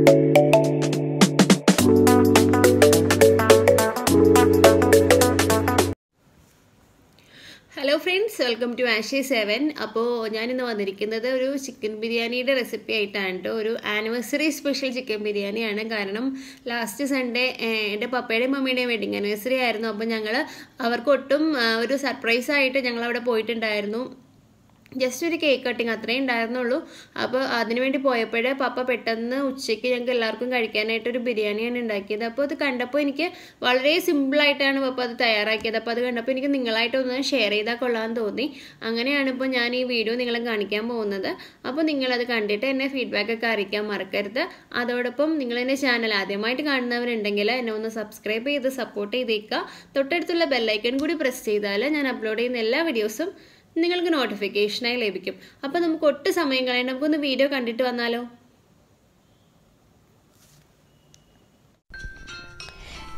Hello friends welcome to Ashi seven അപ്പോൾ ഞാനിന്ന് വന്നിരിക്കുന്നത് ഒരു ചിക്കൻ ബിരിയാണിയുടെ റെസിപ്പി ആയിട്ടാണ് കേട്ടോ ഒരു ആനിവേഴ്സറി സ്പെഷ്യൽ ചിക്കൻ ബിരിയാണിയാണ്. കാരണം ലാസ്റ്റ് സൺഡേ എന്റെ പപ്പയുടെയും മമ്മിയുടെയും വെഡിങ് ആനിവേഴ്സറി ആയിരുന്നു. അപ്പോൾ ഞങ്ങൾ അവർക്കൊട്ടും ഒരു സർപ്രൈസായിട്ട് ഞങ്ങൾ അവിടെ പോയിട്ടുണ്ടായിരുന്നു. ജസ്റ്റ് ഒരു കേക്ക് കട്ടിങ് അത്രയും ഉണ്ടായിരുന്നുള്ളൂ. അപ്പോൾ അതിനുവേണ്ടി പോയപ്പോഴേ പപ്പ പെട്ടെന്ന് ഉച്ചയ്ക്ക് ഞങ്ങൾക്ക് എല്ലാവർക്കും കഴിക്കാനായിട്ടൊരു ബിരിയാണിയാണ് ഉണ്ടാക്കിയത്. അപ്പോൾ അത് കണ്ടപ്പോൾ എനിക്ക് വളരെ സിമ്പിളായിട്ടാണ് പപ്പ അത് തയ്യാറാക്കിയത്. അപ്പോൾ അത് കണ്ടപ്പോൾ എനിക്ക് നിങ്ങളായിട്ടൊന്ന് ഷെയർ ചെയ്താൽ കൊള്ളാമെന്ന് തോന്നി. അങ്ങനെയാണ് ഇപ്പോൾ ഞാൻ ഈ വീഡിയോ നിങ്ങളെ കാണിക്കാൻ പോകുന്നത്. അപ്പോൾ നിങ്ങളത് കണ്ടിട്ട് എന്നെ ഫീഡ്ബാക്ക് ഒക്കെ അറിയിക്കാൻ മറക്കരുത്. അതോടൊപ്പം നിങ്ങൾ എന്റെ ചാനൽ ആദ്യമായിട്ട് കാണുന്നവരുണ്ടെങ്കിൽ എന്നെ ഒന്ന് സബ്സ്ക്രൈബ് ചെയ്ത് സപ്പോർട്ട് ചെയ്തേക്കുക. തൊട്ടടുത്തുള്ള ബെല്ലൈക്കൺ കൂടി പ്രസ് ചെയ്താൽ ഞാൻ അപ്ലോഡ് ചെയ്യുന്ന എല്ലാ വീഡിയോസും നിങ്ങൾക്ക് നോട്ടിഫിക്കേഷനായി ലഭിക്കും. അപ്പോൾ നമുക്ക് ഒട്ടും സമയം കളയണ്ട. നമുക്കൊന്ന് വീഡിയോ കണ്ടിട്ട് വന്നാലോ?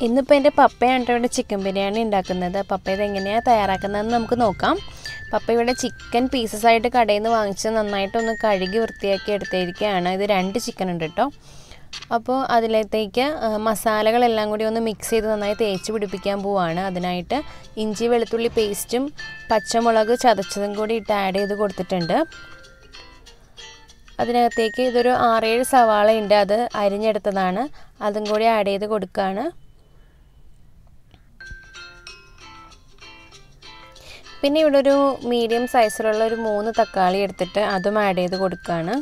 ഇന്നിപ്പോൾ എന്റെ പപ്പയാണ് ഇവിടെ ചിക്കൻ ബിരിയാണി ഉണ്ടാക്കുന്നത്. പപ്പ ഇത് എങ്ങനെയാണ് തയ്യാറാക്കുന്നതെന്ന് നമുക്ക് നോക്കാം. പപ്പ ഇവിടെ ചിക്കൻ പീസസ് ആയിട്ട് കടയിൽ നിന്ന് വാങ്ങിച്ച് നന്നായിട്ടൊന്ന് കഴുകി വൃത്തിയാക്കി എടുത്തിരിക്കുകയാണ്. ഇത് രണ്ട് ചിക്കൻ ഉണ്ട് കേട്ടോ. അപ്പോൾ അതിലത്തേക്ക് മസാലകളെല്ലാം കൂടി ഒന്ന് മിക്സ് ചെയ്ത് നന്നായി തേച്ച് പിടിപ്പിക്കാൻ പോവാണ്. അതിനായിട്ട് ഇഞ്ചി വെളുത്തുള്ളി പേസ്റ്റും പച്ചമുളക് ചതച്ചതും കൂടി ഇട്ട് ആഡ് ചെയ്ത് കൊടുത്തിട്ടുണ്ട്. അതിനകത്തേക്ക് ഇതൊരു ആറേഴ് സവാള ഉണ്ട് അത് അരിഞ്ഞെടുത്തതാണ്. അതും കൂടി ആഡ് ചെയ്ത് കൊടുക്കുകയാണ് പിന്നെ ഇവിടെ ഒരു മീഡിയം സൈസിലുള്ള ഒരു മൂന്ന് തക്കാളി എടുത്തിട്ട് അതും ആഡ് ചെയ്ത് കൊടുക്കുകയാണ്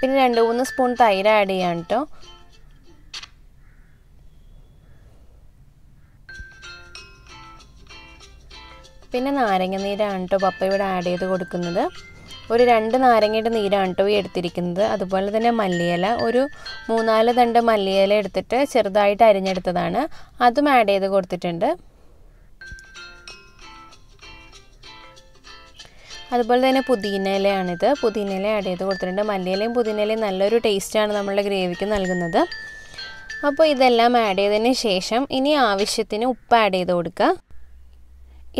പിന്നെ രണ്ട് മൂന്ന് സ്പൂൺ തൈര് ആഡ് ചെയ്യാം കേട്ടോ പിന്നെ നാരങ്ങ നീരാണ് കേട്ടോ പപ്പ ഇവിടെ ആഡ് ചെയ്ത് കൊടുക്കുന്നത്. ഒരു രണ്ട് നാരങ്ങയുടെ നീരാണ് കേട്ടോ ഈ എടുത്തിരിക്കുന്നത്. അതുപോലെ തന്നെ മല്ലിയില ഒരു മൂന്നാൽ തണ്ട് മല്ലിയില എടുത്തിട്ട് ചെറുതായിട്ട് അരിഞ്ഞെടുത്തതാണ്. അതും ആഡ് ചെയ്ത് കൊടുത്തിട്ടുണ്ട്. അതുപോലെ തന്നെ പുതിന ഇലയാണിത് ആഡ് ചെയ്ത് കൊടുത്തിട്ടുണ്ട്. മല്ലിയിലയും പുതിന നല്ലൊരു ടേസ്റ്റാണ് നമ്മളുടെ ഗ്രേവിക്ക് നൽകുന്നത്. അപ്പോൾ ഇതെല്ലാം ആഡ് ചെയ്തതിന് ശേഷം ഇനി ആവശ്യത്തിന് ഉപ്പ് ആഡ് ചെയ്ത് കൊടുക്കുക.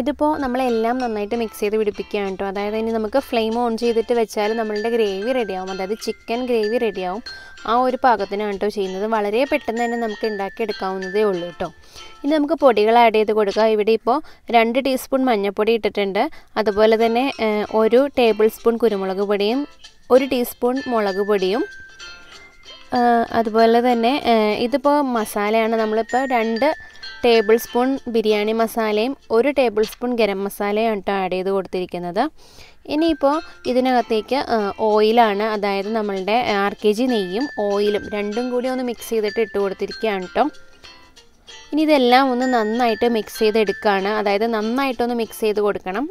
ഇതിപ്പോൾ നമ്മളെല്ലാം നന്നായിട്ട് മിക്സ് ചെയ്ത് പിടിപ്പിക്കുകയാണ് കേട്ടോ. അതായത് ഇനി നമുക്ക് ഫ്ലെയിം ഓൺ ചെയ്തിട്ട് വെച്ചാൽ നമ്മളുടെ ഗ്രേവി റെഡിയാവും അതായത് ചിക്കൻ ഗ്രേവി റെഡിയാവും ആ ഒരു പാകത്തിനാണ് കേട്ടോ ചെയ്യുന്നത്. വളരെ പെട്ടെന്ന് തന്നെ നമുക്ക് ഉണ്ടാക്കിയെടുക്കാവുന്നതേ ഉള്ളൂ കേട്ടോ. ഇനി നമുക്ക് പൊടികൾ ആഡ് ചെയ്ത് കൊടുക്കുക. ഇവിടെ ഇപ്പോൾ രണ്ട് ടീസ്പൂൺ മഞ്ഞൾപ്പൊടി ഇട്ടിട്ടുണ്ട്. അതുപോലെ തന്നെ ഒരു ടേബിൾ സ്പൂൺ കുരുമുളക് പൊടിയും ഒരു ടീസ്പൂൺ മുളക് പൊടിയും അതുപോലെ തന്നെ ഇതിപ്പോൾ മസാലയാണ് നമ്മളിപ്പോൾ രണ്ട് ടേബിൾ സ്പൂൺ ബിരിയാണി മസാലയും ഒരു ടേബിൾ സ്പൂൺ ഗരം മസാലയും ആട്ടോ ആഡ് ചെയ്ത് കൊടുത്തിരിക്കുന്നത്. ഇനിയിപ്പോൾ ഇതിനകത്തേക്ക് ഓയിലാണ് അതായത് നമ്മളുടെ ആർ കെ ജി നെയ്യും ഓയിലും രണ്ടും കൂടി ഒന്ന് മിക്സ് ചെയ്തിട്ട് ഇട്ട് കൊടുത്തിരിക്കുകയാണ് കേട്ടോ ഇനി ഇതെല്ലാം ഒന്ന് നന്നായിട്ട് മിക്സ് ചെയ്തെടുക്കുകയാണ് അതായത് നന്നായിട്ടൊന്ന് മിക്സ് ചെയ്ത് കൊടുക്കണം.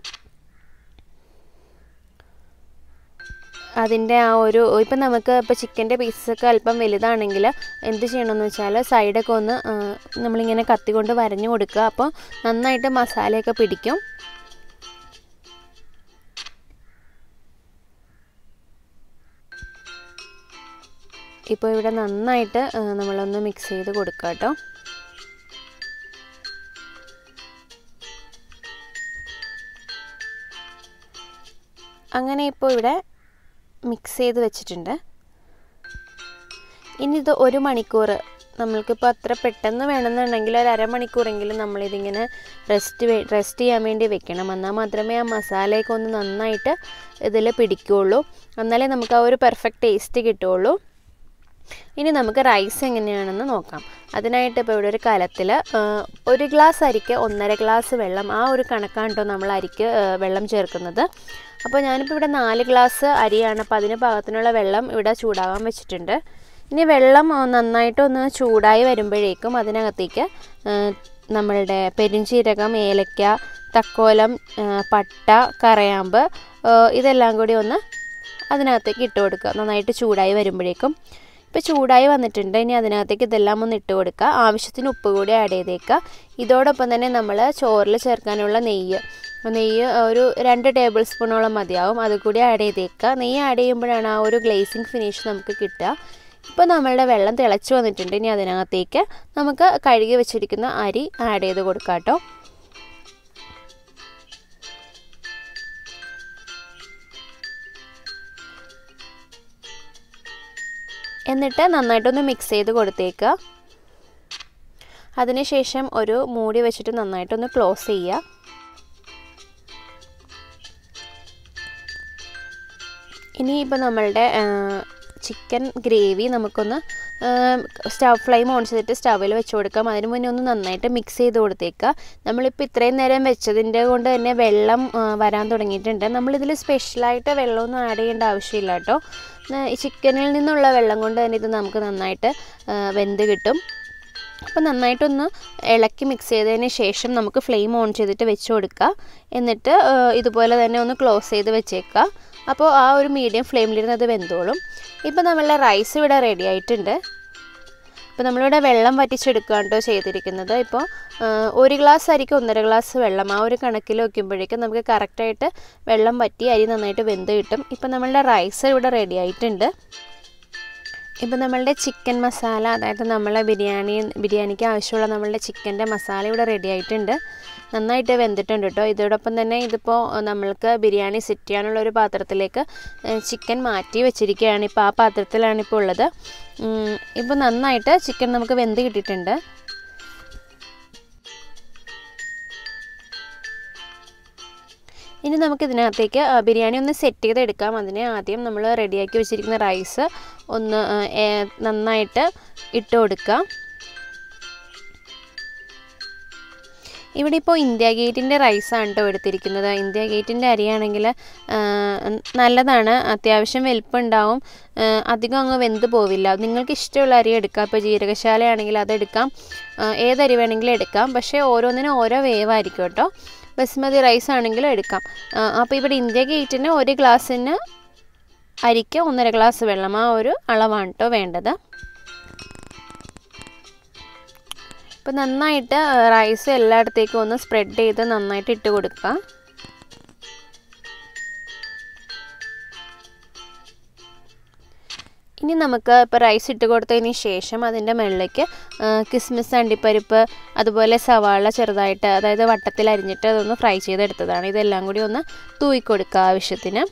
അതിന്റെ ആ ഒരു ഇപ്പം നമുക്ക് ഇപ്പോൾ ചിക്കന്റെ പീസൊക്കെ അല്പം വലുതാണെങ്കിൽ എന്ത് ചെയ്യണമെന്ന് വെച്ചാൽ സൈഡൊക്കെ ഒന്ന് നമ്മളിങ്ങനെ കത്തിക്കൊണ്ട് വരഞ്ഞു കൊടുക്കുക. അപ്പോൾ നന്നായിട്ട് മസാലയൊക്കെ പിടിക്കും. ഇപ്പോൾ ഇവിടെ നന്നായിട്ട് നമ്മളൊന്ന് മിക്സ് ചെയ്ത് കൊടുക്കുക കേട്ടോ. അങ്ങനെ ഇപ്പോൾ ഇവിടെ മിക്സ് ചെയ്ത് വെച്ചിട്ടുണ്ട്. ഇനി ഇത് ഒരു മണിക്കൂർ നമ്മൾക്കിപ്പോൾ അത്ര പെട്ടെന്ന് വേണമെന്നുണ്ടെങ്കിൽ ഒരു അരമണിക്കൂറെങ്കിലും നമ്മളിതിങ്ങനെ റെസ്റ്റ് റെസ്റ്റ് ചെയ്യാൻ വേണ്ടി വെക്കണം. എന്നാൽ മാത്രമേ ആ മസാലയൊക്കെ ഒന്ന് നന്നായിട്ട് ഇതിൽ പിടിക്കുകയുള്ളൂ എന്നാലേ നമുക്ക് ആ ഒരു പെർഫെക്റ്റ് ടേസ്റ്റ് കിട്ടുകയുള്ളൂ ഇനി നമുക്ക് റൈസ് എങ്ങനെയാണെന്ന് നോക്കാം. അതിനായിട്ട് ഇപ്പോൾ ഇവിടെ ഒരു കലത്തിൽ ഒരു ഗ്ലാസ് അരിക്ക് ഒന്നര ഗ്ലാസ് വെള്ളം ആ ഒരു കണക്കാണ്ടോ നമ്മൾ അരിക്ക് വെള്ളം ചേർക്കുന്നത്. അപ്പോൾ ഞാനിപ്പോൾ ഇവിടെ നാല് ഗ്ലാസ് അരിയാണ് അപ്പോൾ അതിന് പാകത്തിനുള്ള വെള്ളം ഇവിടെ ചൂടാവാൻ വെച്ചിട്ടുണ്ട്. ഇനി വെള്ളം നന്നായിട്ട് നന്നായിട്ടൊന്ന് ചൂടായി വരുമ്പോഴേക്കും അതിനകത്തേക്ക് നമ്മളുടെ പെരിഞ്ചീരകം ഏലക്ക തക്കോലം പട്ട കറയാമ്പ് ഇതെല്ലാം കൂടി ഒന്ന് അതിനകത്തേക്ക് ഇട്ട് കൊടുക്കുക. നന്നായിട്ട് ചൂടായി വരുമ്പോഴേക്കും. ഇപ്പോൾ ചൂടായി വന്നിട്ടുണ്ട്. ഇനി അതിനകത്തേക്ക് ഇതെല്ലാം ഒന്ന് ഇട്ട് കൊടുക്കുക. ആവശ്യത്തിന് ഉപ്പ് കൂടി ആഡ് ചെയ്തേക്കുക. ഇതോടൊപ്പം തന്നെ നമ്മൾ ചോറിൽ ചേർക്കാനുള്ള നെയ്യ്. നെയ്യ് ഒരു രണ്ട് ടേബിൾ സ്പൂണോളം മതിയാവും. അത് കൂടി ആഡ് ചെയ്തേക്കുക. നെയ്യ് ആഡ് ചെയ്യുമ്പോഴാണ് ആ ഒരു ഗ്ലേസിങ് ഫിനിഷ് നമുക്ക് കിട്ടുക. ഇപ്പോൾ നമ്മളുടെ വെള്ളം തിളച്ച് വന്നിട്ടുണ്ട്. ഇനി അതിനകത്തേക്ക് നമുക്ക് കഴുകി വെച്ചിരിക്കുന്ന അരി ആഡ് ചെയ്ത് കൊടുക്കാം കേട്ടോ എന്നിട്ട് നന്നായിട്ടൊന്ന് മിക്സ് ചെയ്ത് കൊടുത്തേക്കുക. അതിനുശേഷം ഒരു മൂടി വെച്ചിട്ട് നന്നായിട്ടൊന്ന് ക്ലോസ് ചെയ്യുക. ഇനിയിപ്പോൾ നമ്മളുടെ ചിക്കൻ ഗ്രേവി നമുക്കൊന്ന് സ്റ്റവ് ഫ്ലെയിം ഓൺ ചെയ്തിട്ട് സ്റ്റവിൽ വെച്ച് കൊടുക്കാം. അതിന് മുന്നേ ഒന്ന് നന്നായിട്ട് മിക്സ് ചെയ്ത് കൊടുത്തേക്കുക. നമ്മളിപ്പോൾ ഇത്രയും നേരം വെച്ചതിന്റെ കൊണ്ട് തന്നെ വെള്ളം വരാൻ തുടങ്ങിയിട്ടുണ്ട്. നമ്മളിതിൽ സ്പെഷ്യലായിട്ട് വെള്ളമൊന്നും ആഡ് ചെയ്യേണ്ട ആവശ്യമില്ല കേട്ടോ. ചിക്കനിൽ നിന്നുള്ള വെള്ളം കൊണ്ട് തന്നെ ഇത് നമുക്ക് നന്നായിട്ട് വെന്ത് കിട്ടും. അപ്പോൾ നന്നായിട്ടൊന്ന് ഇളക്കി മിക്സ് ചെയ്തതിന് ശേഷം നമുക്ക് ഫ്ലെയിം ഓൺ ചെയ്തിട്ട് വെച്ച് കൊടുക്കുക എന്നിട്ട് ഇതുപോലെ തന്നെ ഒന്ന് ക്ലോസ് ചെയ്ത് വെച്ചേക്കുക. അപ്പോൾ ആ ഒരു മീഡിയം ഫ്ലെയിമിലിരുന്ന് അത് വെന്തോളും. ഇപ്പോൾ നമ്മളുടെ റൈസ് ഇവിടെ റെഡി ആയിട്ടുണ്ട്. ഇപ്പോൾ നമ്മളിവിടെ വെള്ളം വറ്റിച്ചെടുക്കുകയാണ് കേട്ടോ ചെയ്തിരിക്കുന്നത്. ഇപ്പോൾ ഒരു ഗ്ലാസ് അരിക്ക് ഒന്നര ഗ്ലാസ് വെള്ളം. ആ ഒരു കണക്കിൽ വയ്ക്കുമ്പോഴേക്കും നമുക്ക് കറക്റ്റായിട്ട് വെള്ളം വറ്റി അരി നന്നായിട്ട് വെന്ത് കിട്ടും. ഇപ്പോൾ നമ്മളുടെ റൈസ് ഇവിടെ റെഡി ആയിട്ടുണ്ട്. ഇപ്പോൾ നമ്മളുടെ ചിക്കൻ മസാല അതായത് നമ്മളെ ബിരിയാണി ബിരിയാണിക്ക് ആവശ്യമുള്ള നമ്മളുടെ ചിക്കന്റെ മസാല ഇവിടെ റെഡി ആയിട്ടുണ്ട്. നന്നായിട്ട് വെന്തിട്ടുണ്ട് കേട്ടോ. ഇതോടൊപ്പം തന്നെ ഇതിപ്പോൾ നമ്മൾക്ക് ബിരിയാണി സെറ്റ് ചെയ്യാനുള്ള ഒരു പാത്രത്തിലേക്ക് ചിക്കൻ മാറ്റി വെച്ചിരിക്കുകയാണ്. ഇപ്പോൾ ആ പാത്രത്തിലാണ് ഇപ്പോൾ ഉള്ളത്. ഇപ്പോൾ നന്നായിട്ട് ചിക്കൻ നമുക്ക് വെന്ത് കിട്ടിയിട്ടുണ്ട്. ഇനി നമുക്ക് ഇതിനകത്തേക്ക് ബിരിയാണി ഒന്ന് സെറ്റ് ചെയ്തെടുക്കാം. അതിനെ ആദ്യം നമ്മൾ റെഡിയാക്കി വെച്ചിരിക്കുന്ന റൈസ് ഒന്ന് നന്നായിട്ട് ഇട്ട് കൊടുക്കുക ഇവിടെ ഇപ്പോൾ ഇന്ത്യ ഗേറ്റിന്റെ റൈസാണ് കേട്ടോ എടുത്തിരിക്കുന്നത്. ഇന്ത്യ ഗേറ്റിന്റെ അരിയാണെങ്കിൽ നല്ലതാണ്. അത്യാവശ്യം വലിപ്പമുണ്ടാവും അധികം അങ്ങ് വെന്ത് പോവില്ല. നിങ്ങൾക്ക് ഇഷ്ടമുള്ള അരി എടുക്കാം. ഇപ്പോൾ ജീരകശാലയാണെങ്കിൽ അതെടുക്കാം ഏതരി വേണമെങ്കിലും എടുക്കാം. പക്ഷേ ഓരോന്നിനും ഓരോ വേവായിരിക്കും കേട്ടോ. ബസ്മതി റൈസ് ആണെങ്കിലും എടുക്കാം. അപ്പോൾ ഇവിടെ ഇന്ത്യ ഗേറ്റിന് ഒരു ഗ്ലാസ്സിന് അരിക്ക് ഒന്നര ഗ്ലാസ് വെള്ളം. ആ ഒരു അളവാണ് കേട്ടോ വേണ്ടത്. അപ്പോൾ നന്നായിട്ട് റൈസ് എല്ലായിടത്തേക്കും ഒന്ന് സ്പ്രെഡ് ചെയ്ത് നന്നായിട്ട് ഇട്ട് കൊടുക്കുക ഇനി നമുക്ക് ഇപ്പോൾ റൈസ് ഇട്ട് കൊടുത്തതിന് ശേഷം അതിന്റെ മുകളിലേക്ക് കിസ്മിസ് അണ്ടിപ്പരിപ്പ് അതുപോലെ സവാള ചെറുതായിട്ട് അതായത് വട്ടത്തിൽ അരിഞ്ഞിട്ട് അതൊന്ന് ഫ്രൈ ചെയ്തെടുത്തതാണ്. ഇതെല്ലാം കൂടി ഒന്ന് തൂയിക്കൊടുക്കുക ആവശ്യത്തിന്.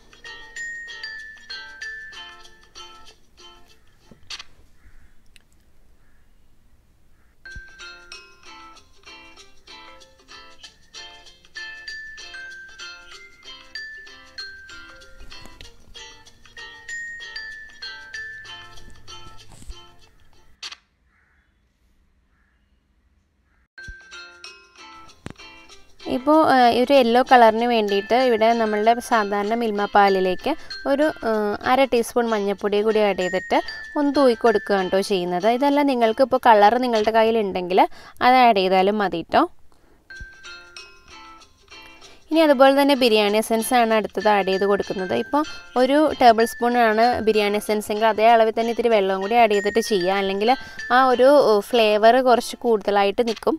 ഇപ്പോൾ ഒരു യെല്ലോ കളറിന് വേണ്ടിയിട്ട് ഇവിടെ നമ്മളുടെ സാധാരണ മിൽമ പാലിലേക്ക് ഒരു അര ടീസ്പൂൺ മഞ്ഞൾപ്പൊടി കൂടി ആഡ് ചെയ്തിട്ട് ഒന്ന് തൂയി കൊടുക്കുക കേട്ടോ ചെയ്യുന്നത്. ഇതെല്ലാം നിങ്ങൾക്ക് ഇപ്പോൾ കളർ നിങ്ങളുടെ കയ്യിലുണ്ടെങ്കിൽ അത് ആഡ് ചെയ്താലും മതി കേട്ടോ ഇനി അതുപോലെ തന്നെ ബിരിയാണി എസൻസ് ആണ് അടുത്തത് ആഡ് ചെയ്ത് കൊടുക്കുന്നത്. ഇപ്പോൾ ഒരു ടേബിൾ സ്പൂൺ ആണ് ബിരിയാണി എസൻസ് എങ്കിൽ അതേ അളവിൽ തന്നെ ഇത്തിരി വെള്ളവും കൂടി ആഡ് ചെയ്തിട്ട് ചെയ്യുക അല്ലെങ്കിൽ ആ ഒരു ഫ്ലേവർ കുറച്ച് കൂടുതലായിട്ട് നിൽക്കും.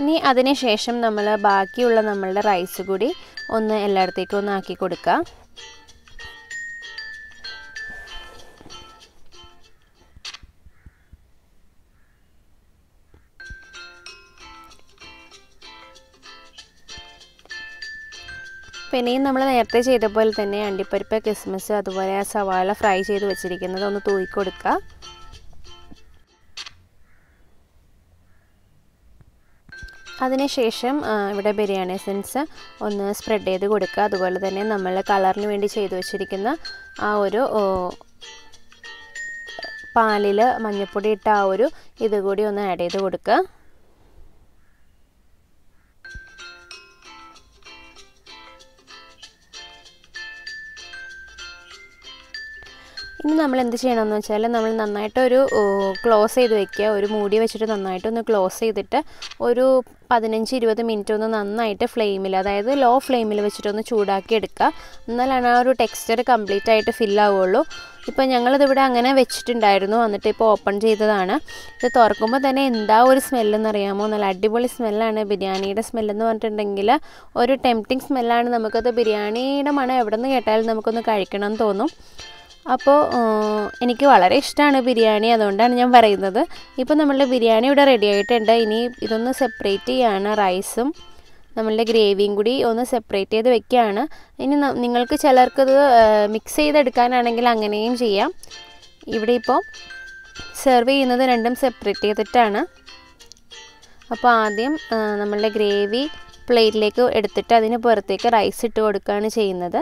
ഇനി അതിന് ശേഷം നമ്മൾ ബാക്കിയുള്ള നമ്മളുടെ റൈസ് കൂടി ഒന്ന് എല്ലായിടത്തേക്കും ഒന്ന് ആക്കി കൊടുക്കുക. പിന്നെയും നമ്മൾ നേരത്തെ ചെയ്ത പോലെ തന്നെ അണ്ടിപ്പരിപ്പ് കിസ്മിസ് അതുപോലെ സവാള ഫ്രൈ ചെയ്ത് വെച്ചിരിക്കുന്നത് ഒന്ന് തൂയിക്കൊടുക്കുക. അതിനുശേഷം ഇവിടെ ബിരിയാണി എസൻസ് ഒന്ന് സ്പ്രെഡ് ചെയ്ത് കൊടുക്കുക. അതുപോലെ തന്നെ നമ്മൾ കളറിന് വേണ്ടി ചെയ്തു വെച്ചിരിക്കുന്ന ആ ഒരു പാലിൽ മഞ്ഞൾപ്പൊടി ഇട്ട ആ ഒരു ഇത് കൂടി ഒന്ന് ആഡ് ചെയ്ത് കൊടുക്കുക. ഇനി നമ്മൾ എന്ത് ചെയ്യണമെന്ന് വെച്ചാൽ നമ്മൾ നന്നായിട്ടൊരു ക്ലോസ് ചെയ്ത് വെക്കുക. ഒരു മൂടി വെച്ചിട്ട് നന്നായിട്ട് ഒന്ന് ക്ലോസ് ചെയ്തിട്ട് ഒരു പതിനഞ്ച് ഇരുപത് മിനിറ്റ് ഒന്ന് നന്നായിട്ട് ഫ്ലെയിമിൽ അതായത് ലോ ഫ്ലെയിമിൽ വെച്ചിട്ടൊന്ന് ചൂടാക്കി എടുക്കുക. എന്നാലാണ് ആ ഒരു ടെക്സ്ചർ കംപ്ലീറ്റ് ആയിട്ട് ഫില്ലാവുള്ളൂ ഇപ്പോൾ ഞങ്ങളിതിവിടെ അങ്ങനെ വെച്ചിട്ടുണ്ടായിരുന്നു. എന്നിട്ട് ഇപ്പോൾ ഓപ്പൺ ചെയ്തതാണ്. ഇത് തുറക്കുമ്പോൾ തന്നെ എന്താ ഒരു സ്മെല്ലെന്ന് അറിയാമോ? നല്ല അടിപൊളി സ്മെല്ലാണ് ബിരിയാണിയുടെ സ്മെല്ലെന്ന് പറഞ്ഞിട്ടുണ്ടെങ്കിൽ ഒരു ടെംപ്റ്റിംഗ് സ്മെല്ലാണ് നമുക്കത് ബിരിയാണിയുടെ മണം എവിടെ നിന്ന് കേട്ടാലും നമുക്കൊന്ന് കഴിക്കണം എന്ന് തോന്നും. അപ്പോൾ എനിക്ക് വളരെ ഇഷ്ടമാണ് ബിരിയാണി അതുകൊണ്ടാണ് ഞാൻ പറയുന്നത്. ഇപ്പോൾ നമ്മളുടെ ബിരിയാണി ഇവിടെ റെഡി ആയിട്ടുണ്ട്. ഇനി ഇതൊന്ന് സെപ്പറേറ്റ് ചെയ്യാണ് റൈസും നമ്മളുടെ ഗ്രേവിയും കൂടി ഒന്ന് സെപ്പറേറ്റ് ചെയ്ത് വെക്കുകയാണ്. ഇനി നിങ്ങൾക്ക് ചിലർക്കത് മിക്സ് ചെയ്തെടുക്കാനാണെങ്കിൽ അങ്ങനെയും ചെയ്യാം. ഇവിടെ ഇപ്പോൾ സെർവ് ചെയ്യുന്നത് രണ്ടും സെപ്പറേറ്റ് ചെയ്തിട്ടാണ്. അപ്പോൾ ആദ്യം നമ്മളുടെ ഗ്രേവി പ്ലേറ്റിലേക്ക് എടുത്തിട്ട് അതിന് പുറത്തേക്ക് റൈസ് ഇട്ട് കൊടുക്കുകയാണ് ചെയ്യുന്നത്.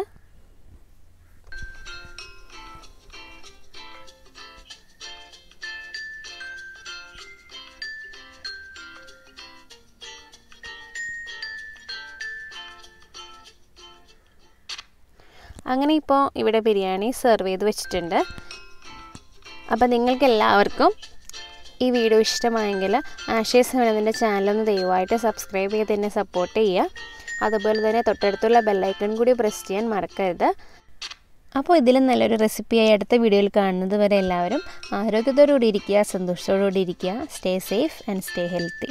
അങ്ങനെ ഇപ്പോൾ ഇവിടെ ബിരിയാണി സെർവ് ചെയ്ത് വെച്ചിട്ടുണ്ട്. അപ്പോൾ നിങ്ങൾക്ക് എല്ലാവർക്കും ഈ വീഡിയോ ഇഷ്ടമായെങ്കിൽ ആഷേസ് വേണതിന്റെ ചാനലൊന്ന് ദയവായിട്ട് സബ്സ്ക്രൈബ് ചെയ്ത് എന്നെ സപ്പോർട്ട് ചെയ്യുക. അതുപോലെ തന്നെ തൊട്ടടുത്തുള്ള ബെല്ലൈക്കൺ കൂടി പ്രസ് ചെയ്യാൻ മറക്കരുത്. അപ്പോൾ ഇതിലും നല്ലൊരു റെസിപ്പിയായി അടുത്ത വീഡിയോയിൽ കാണുന്നത് വരെ എല്ലാവരും ആരോഗ്യത്തോടുകൂടി ഇരിക്കുക സന്തോഷത്തോടുകൂടി ഇരിക്കുക. Stay safe and stay healthy